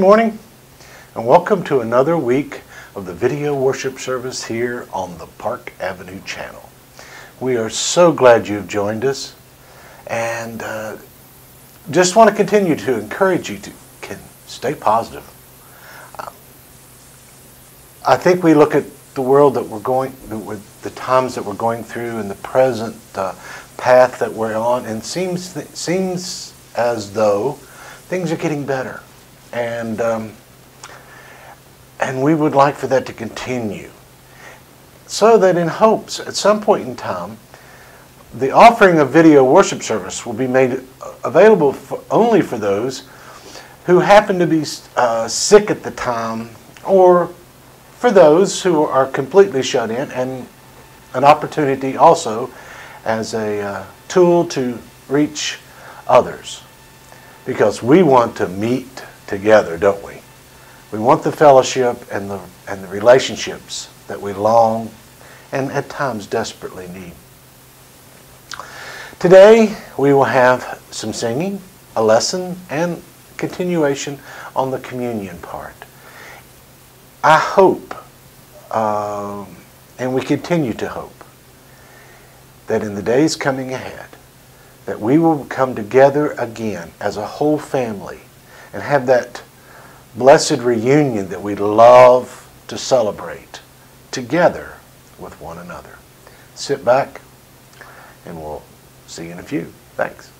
Good morning, and welcome to another week of the video worship service here on the Park Avenue channel. We are so glad you've joined us, and uh, just want to continue to encourage you to can stay positive. Uh, I think we look at the world that we're going, with the times that we're going through, and the present uh, path that we're on, and seems seems as though things are getting better and um, and we would like for that to continue, so that in hopes at some point in time, the offering of video worship service will be made available for, only for those who happen to be uh, sick at the time, or for those who are completely shut in, and an opportunity also as a uh, tool to reach others. Because we want to meet together, don't we? We want the fellowship and the, and the relationships that we long and at times desperately need. Today we will have some singing, a lesson, and continuation on the communion part. I hope, um, and we continue to hope, that in the days coming ahead, that we will come together again as a whole family and have that blessed reunion that we love to celebrate together with one another. Sit back and we'll see you in a few. Thanks.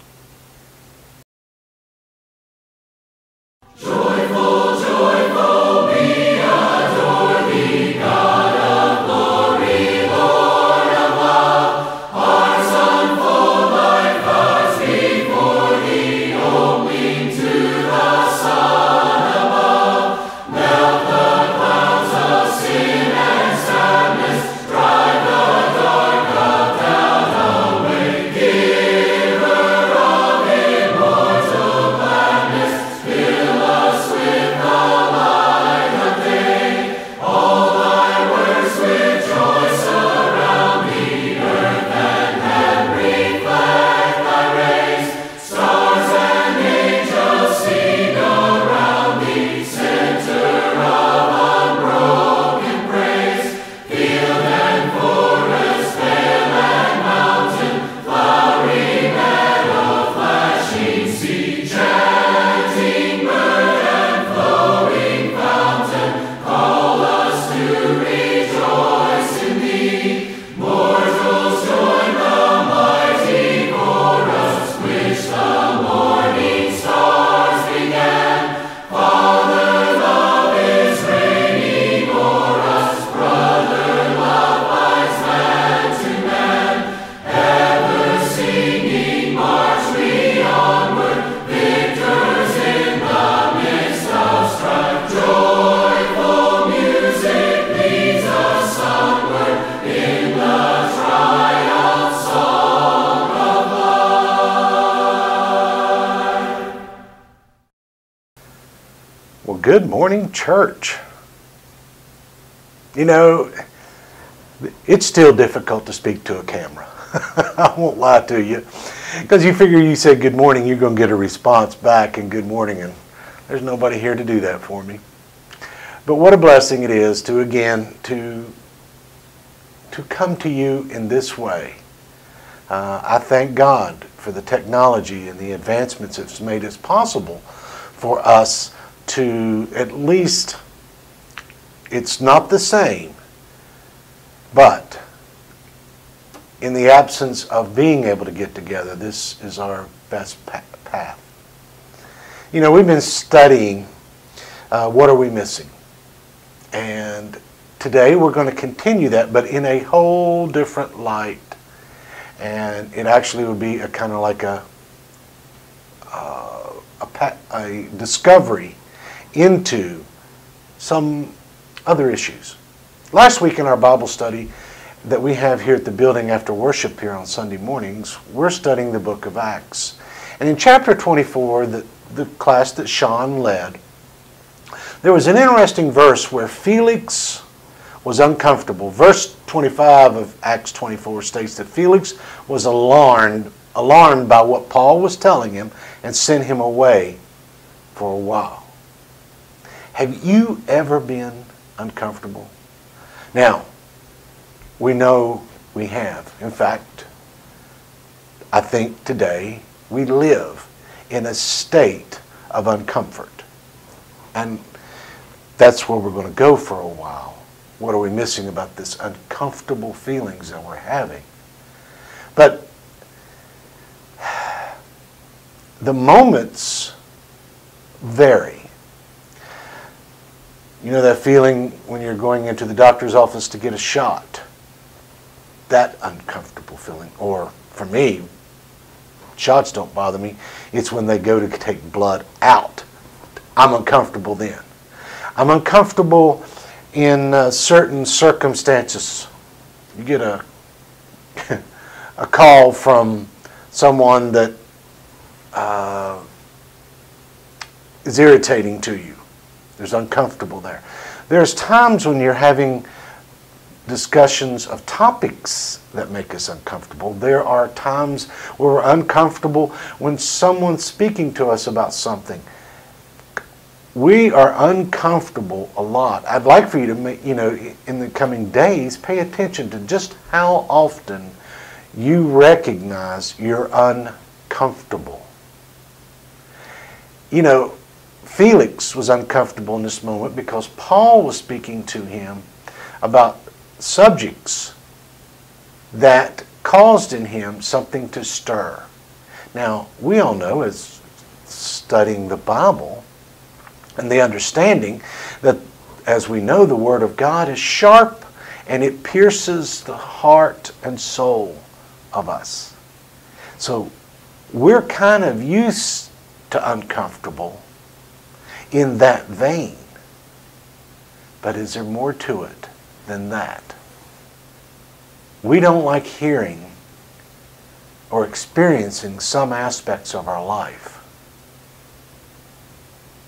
Church. You know, it's still difficult to speak to a camera. I won't lie to you. Because you figure you say good morning, you're going to get a response back and good morning, and there's nobody here to do that for me. But what a blessing it is to again to to come to you in this way. Uh, I thank God for the technology and the advancements that's made it possible for us to at least, it's not the same, but in the absence of being able to get together, this is our best path. You know, we've been studying uh, what are we missing? And today we're going to continue that, but in a whole different light. And it actually would be a kind of like a, uh, a, a discovery into some other issues. Last week in our Bible study that we have here at the building after worship here on Sunday mornings, we're studying the book of Acts. And in chapter 24, the, the class that Sean led, there was an interesting verse where Felix was uncomfortable. Verse 25 of Acts 24 states that Felix was alarmed, alarmed by what Paul was telling him and sent him away for a while. Have you ever been uncomfortable? Now, we know we have. In fact, I think today we live in a state of uncomfort. And that's where we're going to go for a while. What are we missing about this uncomfortable feelings that we're having? But the moments vary. You know that feeling when you're going into the doctor's office to get a shot? That uncomfortable feeling. Or for me, shots don't bother me. It's when they go to take blood out. I'm uncomfortable then. I'm uncomfortable in uh, certain circumstances. You get a a call from someone that uh, is irritating to you. There's uncomfortable there. There's times when you're having discussions of topics that make us uncomfortable. There are times where we're uncomfortable when someone's speaking to us about something. We are uncomfortable a lot. I'd like for you to, make, you know, in the coming days, pay attention to just how often you recognize you're uncomfortable. You know, Felix was uncomfortable in this moment because Paul was speaking to him about subjects that caused in him something to stir. Now, we all know as studying the Bible and the understanding that, as we know, the Word of God is sharp and it pierces the heart and soul of us. So we're kind of used to uncomfortable in that vein. But is there more to it than that? We don't like hearing or experiencing some aspects of our life.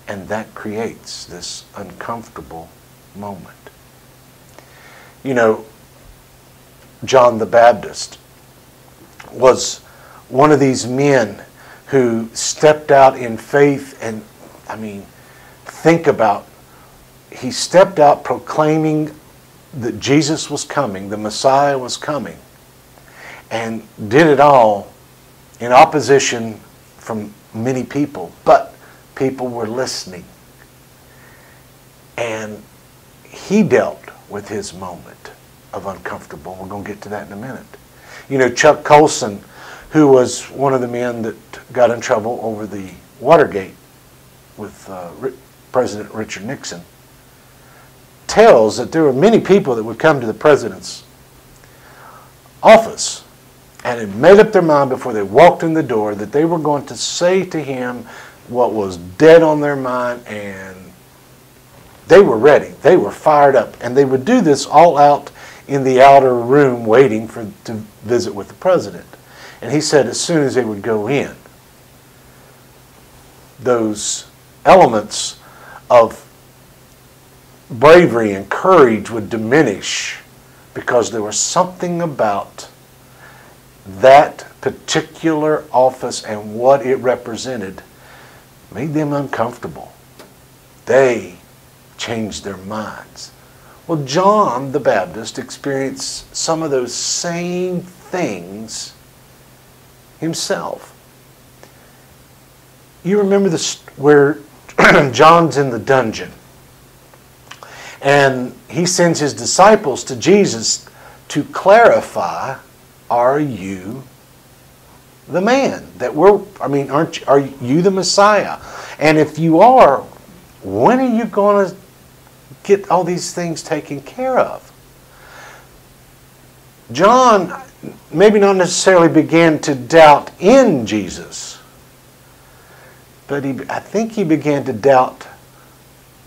And that creates this uncomfortable moment. You know, John the Baptist was one of these men who stepped out in faith and, I mean, think about, he stepped out proclaiming that Jesus was coming, the Messiah was coming, and did it all in opposition from many people, but people were listening. And he dealt with his moment of uncomfortable. We're going to get to that in a minute. You know, Chuck Colson, who was one of the men that got in trouble over the Watergate with uh, President Richard Nixon, tells that there were many people that would come to the president's office and had made up their mind before they walked in the door that they were going to say to him what was dead on their mind and they were ready. They were fired up. And they would do this all out in the outer room waiting for to visit with the president. And he said as soon as they would go in, those elements of bravery and courage would diminish because there was something about that particular office and what it represented made them uncomfortable. They changed their minds. Well, John the Baptist experienced some of those same things himself. You remember this where John's in the dungeon and he sends his disciples to Jesus to clarify are you the man that we're I mean aren't you, are you the Messiah? And if you are, when are you going to get all these things taken care of. John maybe not necessarily began to doubt in Jesus, but he, I think he began to doubt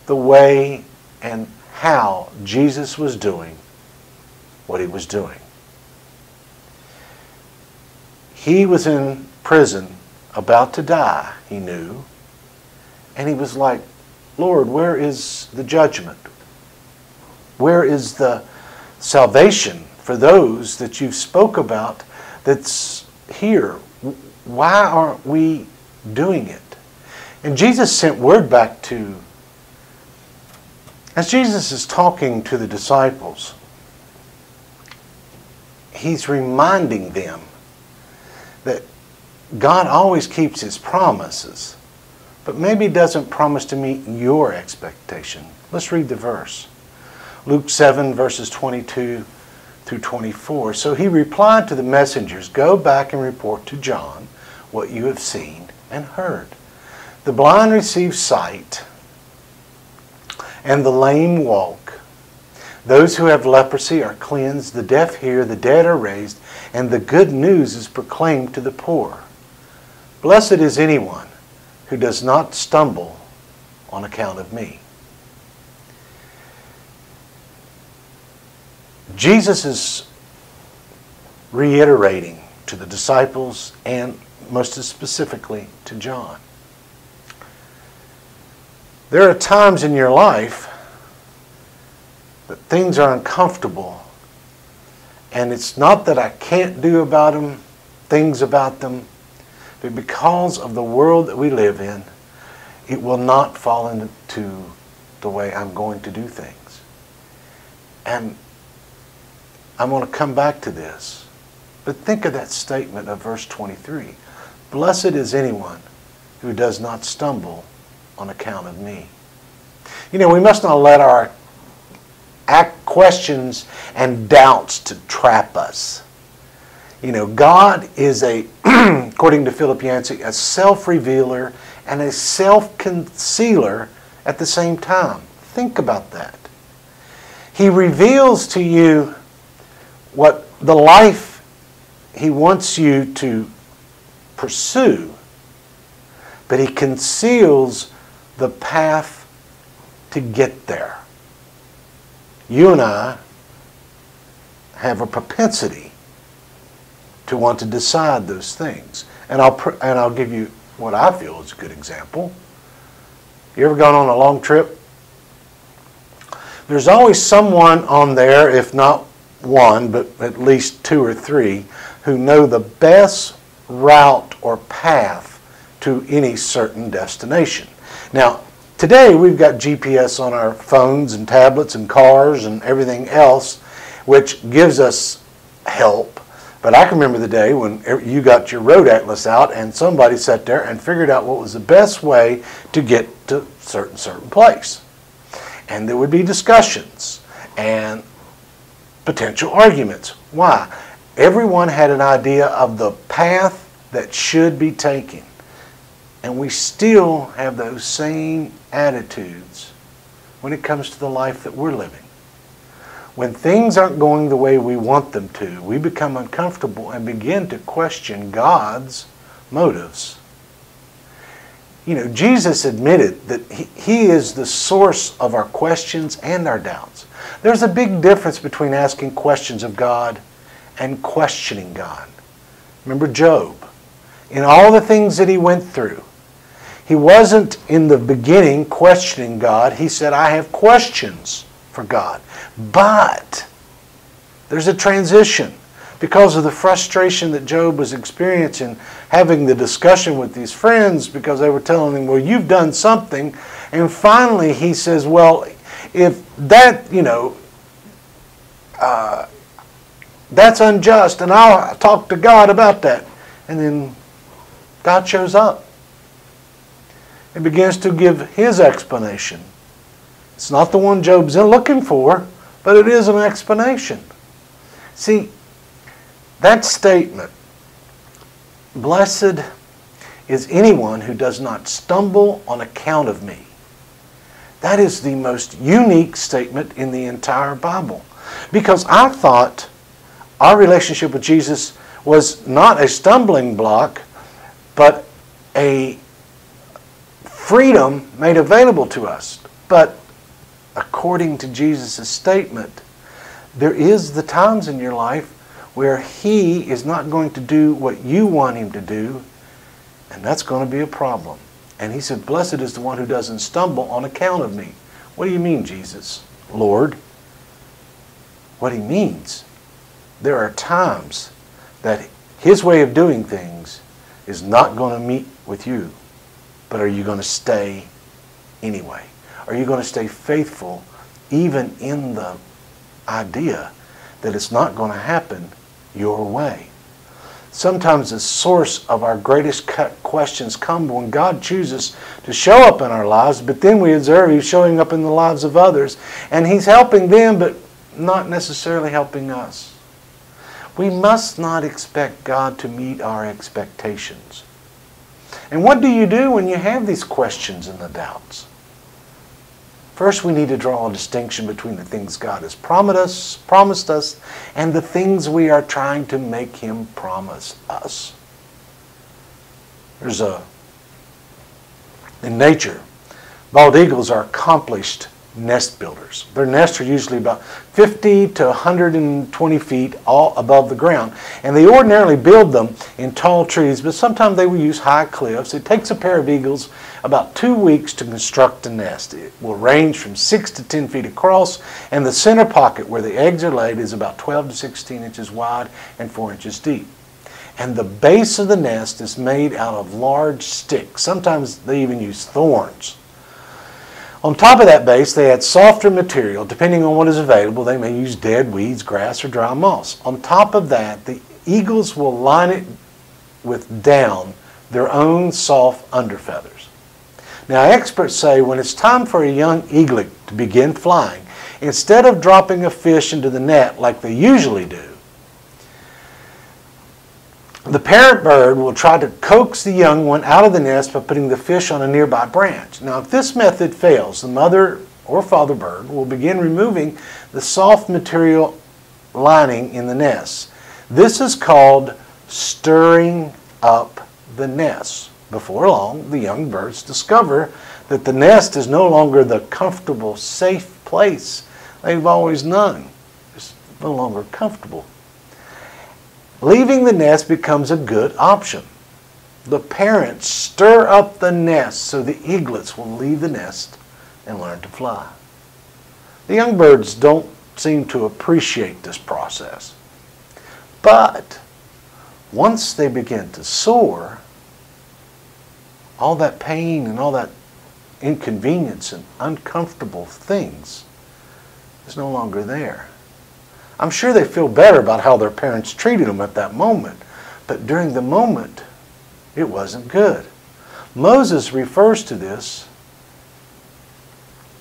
the way and how Jesus was doing what he was doing. He was in prison, about to die, he knew, and he was like, Lord, where is the judgment? Where is the salvation for those that you spoke about that's here? Why aren't we doing it? And Jesus sent word back to As Jesus is talking to the disciples, he's reminding them that God always keeps his promises, but maybe doesn't promise to meet your expectation. Let's read the verse. Luke 7, verses 22 through 24. So he replied to the messengers Go back and report to John what you have seen and heard. The blind receive sight, and the lame walk. Those who have leprosy are cleansed, the deaf hear, the dead are raised, and the good news is proclaimed to the poor. Blessed is anyone who does not stumble on account of me. Jesus is reiterating to the disciples and most specifically to John. There are times in your life that things are uncomfortable, and it's not that I can't do about them, things about them, but because of the world that we live in, it will not fall into the way I'm going to do things. And I'm going to come back to this. But think of that statement of verse 23. Blessed is anyone who does not stumble on account of me. You know, we must not let our questions and doubts to trap us. You know, God is a, according to Philip Yancey, a self-revealer and a self-concealer at the same time. Think about that. He reveals to you what the life he wants you to pursue, but he conceals the path to get there. You and I have a propensity to want to decide those things. And I'll, and I'll give you what I feel is a good example. You ever gone on a long trip? There's always someone on there, if not one, but at least two or three, who know the best route or path to any certain destination. Now, today we've got GPS on our phones and tablets and cars and everything else, which gives us help. But I can remember the day when er, you got your road atlas out and somebody sat there and figured out what was the best way to get to certain certain place. And there would be discussions and potential arguments. Why? Everyone had an idea of the path that should be taken. And we still have those same attitudes when it comes to the life that we're living. When things aren't going the way we want them to, we become uncomfortable and begin to question God's motives. You know, Jesus admitted that he, he is the source of our questions and our doubts. There's a big difference between asking questions of God and questioning God. Remember Job. In all the things that he went through, he wasn't in the beginning questioning God. He said, I have questions for God. But there's a transition because of the frustration that Job was experiencing having the discussion with these friends because they were telling him, well, you've done something. And finally he says, well, if that, you know, uh, that's unjust, and I'll talk to God about that. And then God shows up and begins to give his explanation. It's not the one Job's looking for, but it is an explanation. See, that statement, blessed is anyone who does not stumble on account of me. That is the most unique statement in the entire Bible. Because I thought our relationship with Jesus was not a stumbling block, but a freedom made available to us. But according to Jesus' statement, there is the times in your life where he is not going to do what you want him to do, and that's going to be a problem. And he said, Blessed is the one who doesn't stumble on account of me. What do you mean, Jesus? Lord? What he means, there are times that his way of doing things is not going to meet with you. But are you going to stay anyway? Are you going to stay faithful even in the idea that it's not going to happen your way. Sometimes the source of our greatest questions come when God chooses to show up in our lives, but then we observe He's showing up in the lives of others, and He's helping them, but not necessarily helping us. We must not expect God to meet our expectations. And what do you do when you have these questions and the doubts? First, we need to draw a distinction between the things God has promised us, promised us and the things we are trying to make Him promise us. There's a, in nature, bald eagles are accomplished nest builders. Their nests are usually about 50 to 120 feet all above the ground. And they ordinarily build them in tall trees, but sometimes they will use high cliffs. It takes a pair of eagles about two weeks to construct a nest. It will range from 6 to 10 feet across, and the center pocket where the eggs are laid is about 12 to 16 inches wide and 4 inches deep. And the base of the nest is made out of large sticks. Sometimes they even use thorns. On top of that base, they add softer material. Depending on what is available, they may use dead weeds, grass, or dry moss. On top of that, the eagles will line it with down, their own soft underfeathers. Now, experts say when it's time for a young eaglet to begin flying, instead of dropping a fish into the net like they usually do, the parent bird will try to coax the young one out of the nest by putting the fish on a nearby branch. Now, if this method fails, the mother or father bird will begin removing the soft material lining in the nest. This is called stirring up the nest. Before long, the young birds discover that the nest is no longer the comfortable, safe place they've always known. It's no longer comfortable leaving the nest becomes a good option. The parents stir up the nest so the eaglets will leave the nest and learn to fly. The young birds don't seem to appreciate this process. But once they begin to soar, all that pain and all that inconvenience and uncomfortable things is no longer there. I'm sure they feel better about how their parents treated them at that moment. But during the moment, it wasn't good. Moses refers to this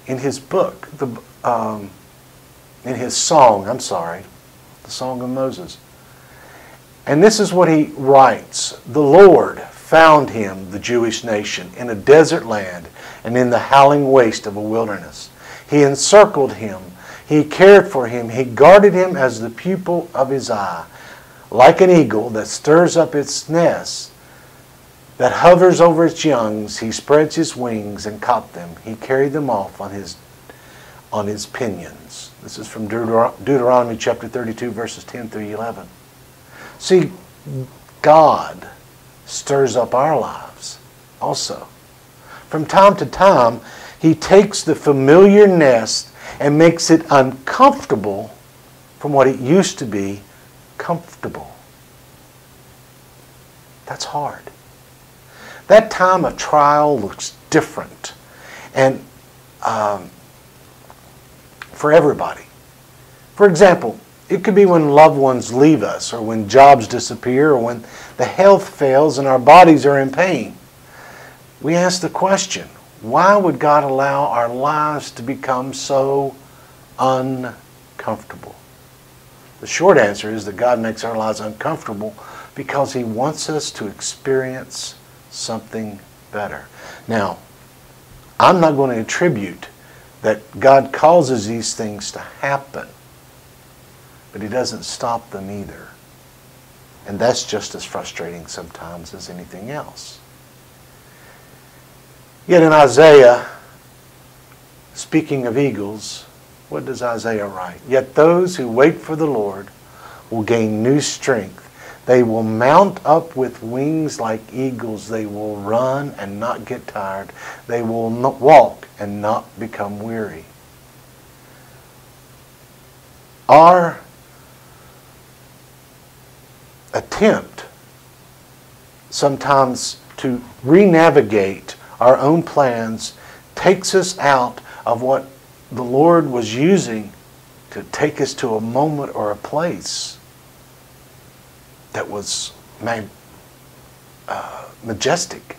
in his book, the, um, in his song, I'm sorry, the Song of Moses. And this is what he writes The Lord found him, the Jewish nation, in a desert land and in the howling waste of a wilderness. He encircled him he cared for him. He guarded him as the pupil of his eye. Like an eagle that stirs up its nest, that hovers over its youngs, he spreads his wings and caught them. He carried them off on his, on his pinions. This is from Deuteronomy chapter 32, verses 10 through 11. See, God stirs up our lives also. From time to time, he takes the familiar nest and makes it uncomfortable from what it used to be comfortable. That's hard. That time of trial looks different. And um, for everybody. For example, it could be when loved ones leave us, or when jobs disappear, or when the health fails and our bodies are in pain. We ask the question why would God allow our lives to become so uncomfortable? The short answer is that God makes our lives uncomfortable because He wants us to experience something better. Now, I'm not going to attribute that God causes these things to happen, but He doesn't stop them either. And that's just as frustrating sometimes as anything else. Yet in Isaiah, speaking of eagles, what does Isaiah write? Yet those who wait for the Lord will gain new strength. They will mount up with wings like eagles. They will run and not get tired. They will walk and not become weary. Our attempt sometimes to re-navigate our own plans takes us out of what the Lord was using to take us to a moment or a place that was uh, majestic.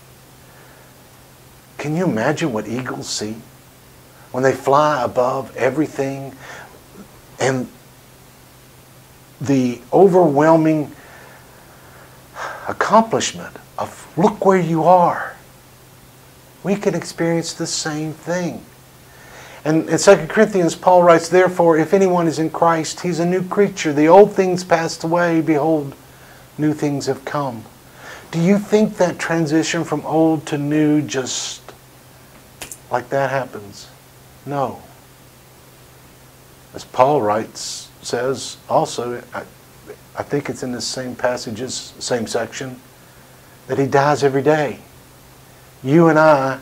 Can you imagine what eagles see? When they fly above everything and the overwhelming accomplishment of look where you are. We can experience the same thing. And in 2 Corinthians, Paul writes, Therefore, if anyone is in Christ, he's a new creature. The old things passed away. Behold, new things have come. Do you think that transition from old to new just like that happens? No. As Paul writes, says also, I, I think it's in the same passages, same section, that he dies every day. You and I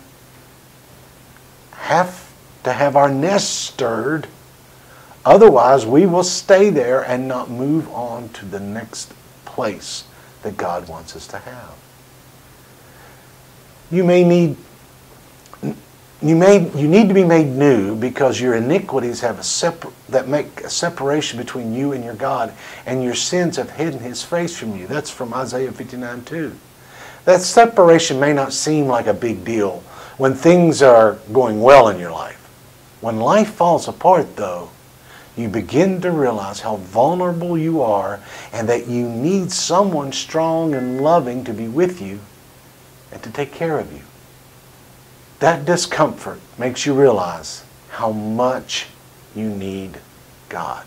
have to have our nest stirred. Otherwise, we will stay there and not move on to the next place that God wants us to have. You may need you may you need to be made new because your iniquities have a separ- that make a separation between you and your God, and your sins have hidden His face from you. That's from Isaiah 59 2. That separation may not seem like a big deal when things are going well in your life. When life falls apart, though, you begin to realize how vulnerable you are and that you need someone strong and loving to be with you and to take care of you. That discomfort makes you realize how much you need God.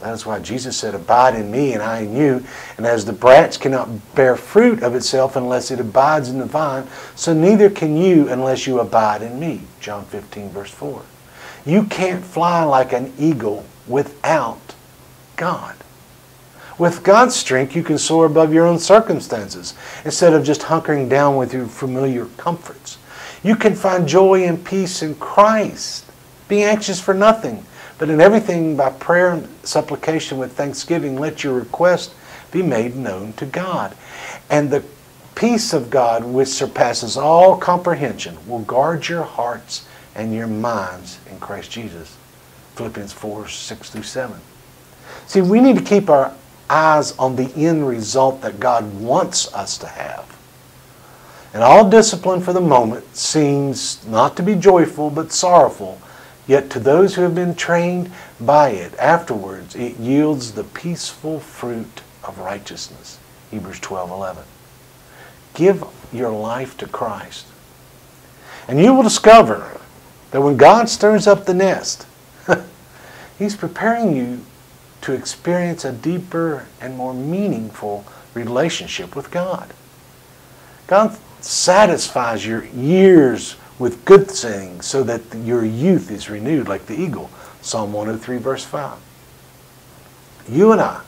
That is why Jesus said, Abide in me and I in you. And as the branch cannot bear fruit of itself unless it abides in the vine, so neither can you unless you abide in me. John 15, verse 4. You can't fly like an eagle without God. With God's strength, you can soar above your own circumstances instead of just hunkering down with your familiar comforts. You can find joy and peace in Christ. Be anxious for nothing but in everything, by prayer and supplication with thanksgiving, let your request be made known to God. And the peace of God, which surpasses all comprehension, will guard your hearts and your minds in Christ Jesus. Philippians 4 6 through 7. See, we need to keep our eyes on the end result that God wants us to have. And all discipline for the moment seems not to be joyful but sorrowful Yet to those who have been trained by it, afterwards it yields the peaceful fruit of righteousness. Hebrews 12 11. Give your life to Christ. And you will discover that when God stirs up the nest, He's preparing you to experience a deeper and more meaningful relationship with God. God satisfies your years with good things so that your youth is renewed like the eagle. Psalm 103, verse 5. You and I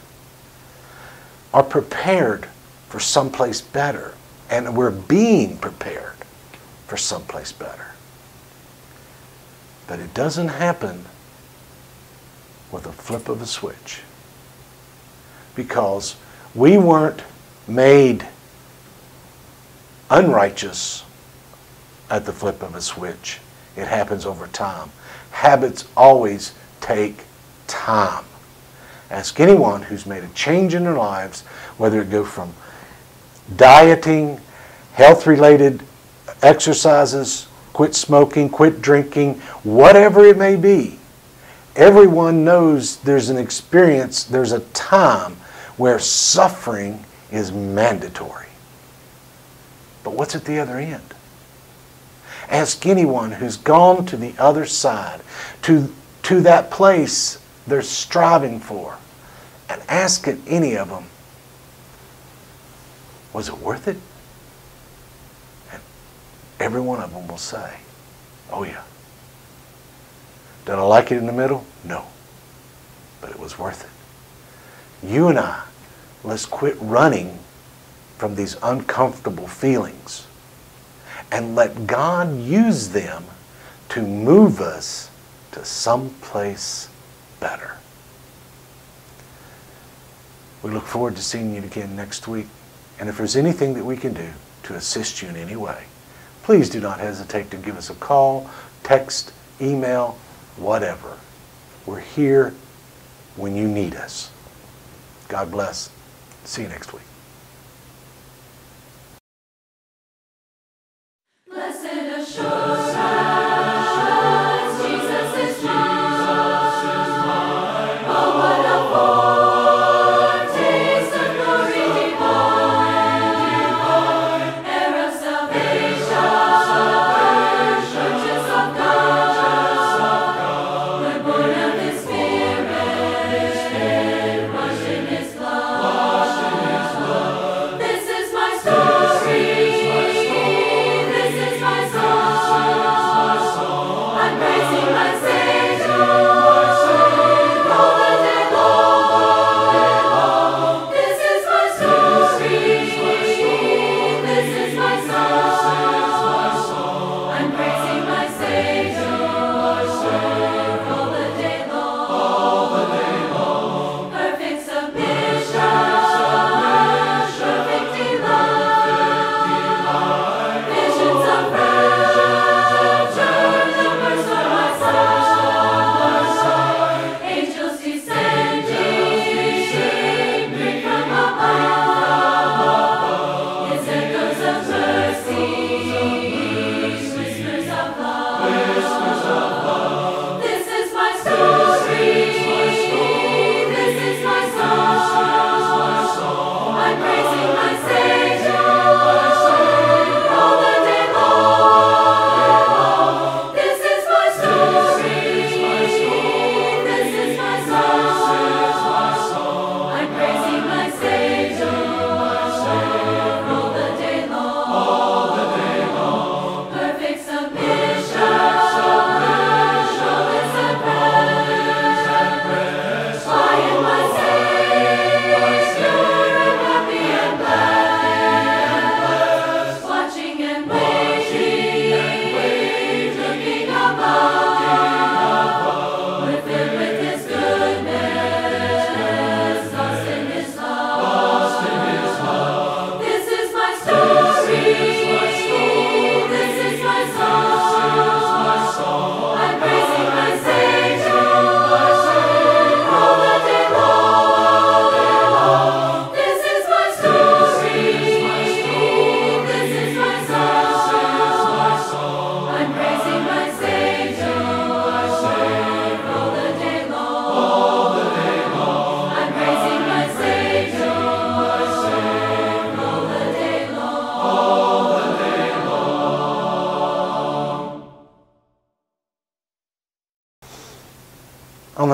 are prepared for someplace better, and we're being prepared for someplace better. But it doesn't happen with a flip of a switch because we weren't made unrighteous at the flip of a switch. It happens over time. Habits always take time. Ask anyone who's made a change in their lives, whether it go from dieting, health-related exercises, quit smoking, quit drinking, whatever it may be. Everyone knows there's an experience, there's a time where suffering is mandatory. But what's at the other end? Ask anyone who's gone to the other side, to, to that place they're striving for, and ask it, any of them, was it worth it? And every one of them will say, oh yeah. Did I like it in the middle? No. But it was worth it. You and I, let's quit running from these uncomfortable feelings and let God use them to move us to someplace better. We look forward to seeing you again next week. And if there's anything that we can do to assist you in any way, please do not hesitate to give us a call, text, email, whatever. We're here when you need us. God bless. See you next week.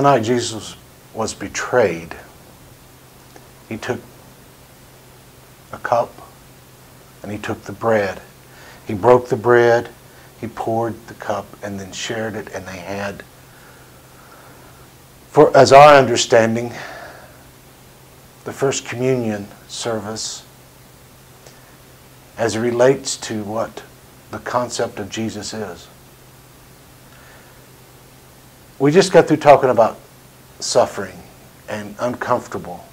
Night Jesus was betrayed, he took a cup and he took the bread. He broke the bread, he poured the cup, and then shared it, and they had, for as our understanding, the first communion service as it relates to what the concept of Jesus is. We just got through talking about suffering and uncomfortable.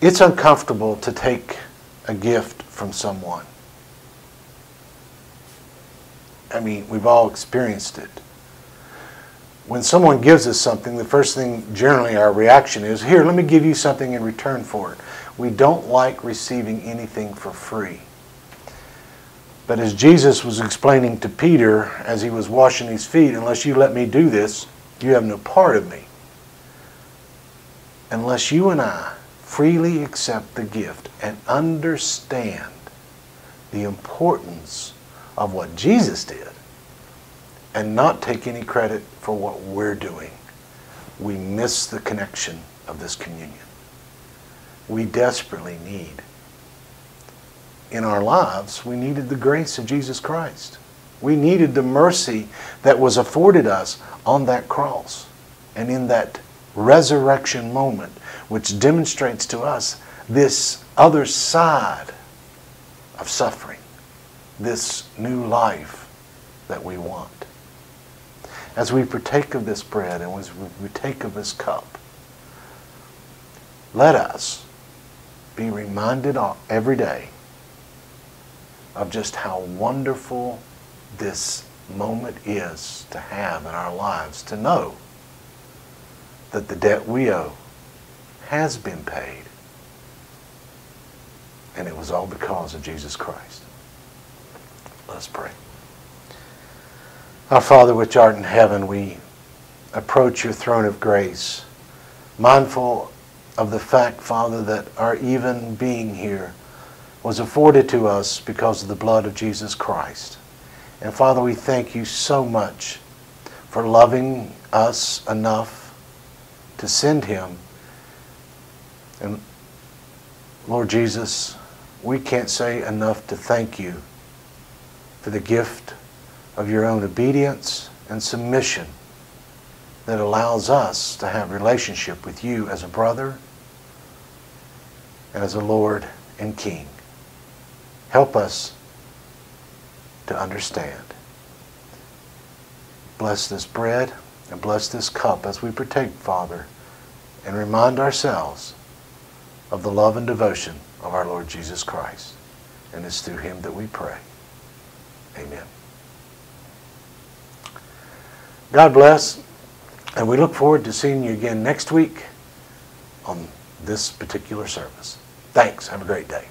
It's uncomfortable to take a gift from someone. I mean, we've all experienced it. When someone gives us something, the first thing generally our reaction is, Here, let me give you something in return for it. We don't like receiving anything for free. But as Jesus was explaining to Peter as he was washing his feet, unless you let me do this, you have no part of me. Unless you and I freely accept the gift and understand the importance of what Jesus did and not take any credit for what we're doing, we miss the connection of this communion. We desperately need in our lives, we needed the grace of Jesus Christ. We needed the mercy that was afforded us on that cross and in that resurrection moment, which demonstrates to us this other side of suffering, this new life that we want. As we partake of this bread and as we take of this cup, let us be reminded every day of just how wonderful this moment is to have in our lives to know that the debt we owe has been paid. And it was all because of Jesus Christ. Let us pray. Our Father which art in heaven, we approach your throne of grace, mindful of the fact, Father, that our even being here was afforded to us because of the blood of Jesus Christ. And Father, we thank you so much for loving us enough to send him. And Lord Jesus, we can't say enough to thank you for the gift of your own obedience and submission that allows us to have relationship with you as a brother and as a Lord and King. Help us to understand. Bless this bread and bless this cup as we partake, Father, and remind ourselves of the love and devotion of our Lord Jesus Christ. And it's through him that we pray. Amen. God bless, and we look forward to seeing you again next week on this particular service. Thanks. Have a great day.